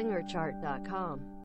SingerChart.com.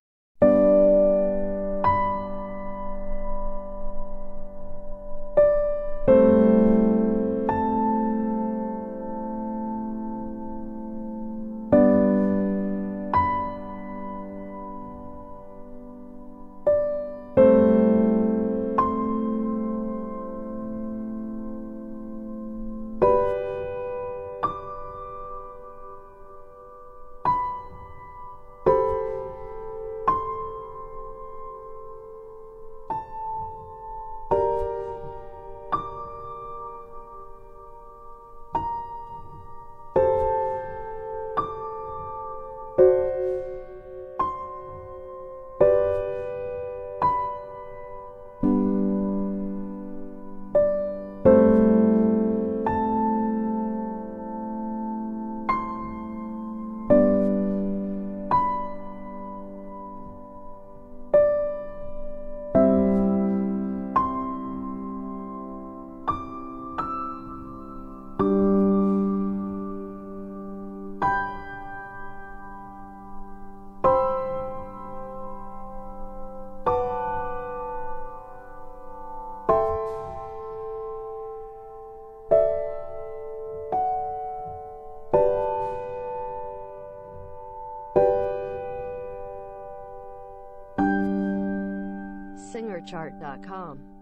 SingerChart.com.